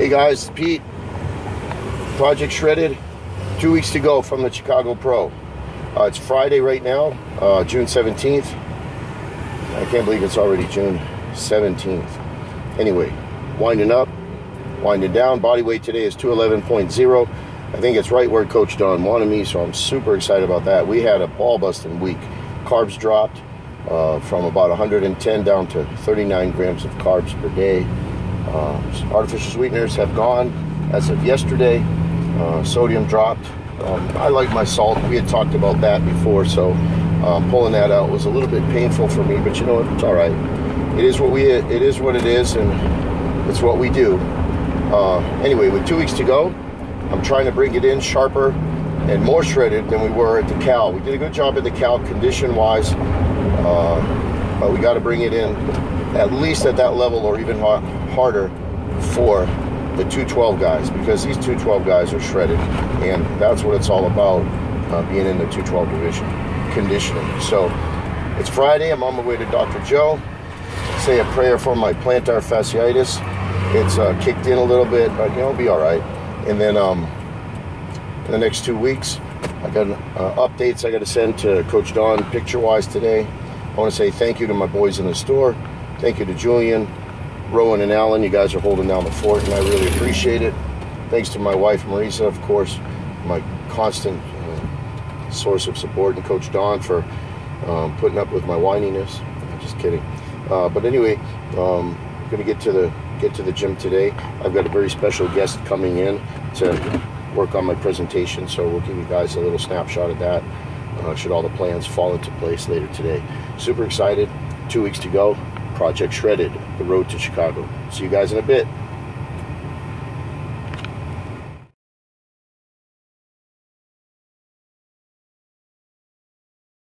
Hey guys, Pete. Project Shredded. Two weeks to go from the Chicago Pro. Uh, it's Friday right now, uh, June 17th. I can't believe it's already June 17th. Anyway, winding up, winding down. Body weight today is 211.0. I think it's right where Coach Don wanted me, so I'm super excited about that. We had a ball busting week. Carbs dropped uh, from about 110 down to 39 grams of carbs per day. Uh, artificial sweeteners have gone as of yesterday. Uh, sodium dropped. Um, I like my salt. We had talked about that before, so um, pulling that out was a little bit painful for me. But you know what? It's all right. It is what we. It is what it is, and it's what we do. Uh, anyway, with two weeks to go, I'm trying to bring it in sharper and more shredded than we were at the Cal. We did a good job at the Cal condition-wise, uh, but we got to bring it in at least at that level or even harder for the 212 guys because these 212 guys are shredded, and that's what it's all about uh, being in the 212 division conditioning. So it's Friday. I'm on my way to Dr. Joe. Say a prayer for my plantar fasciitis. It's uh, kicked in a little bit, but you know, it'll be all right. And then um, in the next two weeks, I got uh, updates I got to send to Coach Don picture-wise today. I want to say thank you to my boys in the store. Thank you to Julian, Rowan, and Alan. You guys are holding down the fort, and I really appreciate it. Thanks to my wife, Marisa, of course, my constant uh, source of support, and Coach Don for um, putting up with my whininess. Just kidding. Uh, but anyway, um, I'm going to get to the get to the gym today. I've got a very special guest coming in to work on my presentation, so we'll give you guys a little snapshot of that. Uh, should all the plans fall into place later today. Super excited. Two weeks to go. Project Shredded, the road to Chicago. See you guys in a bit.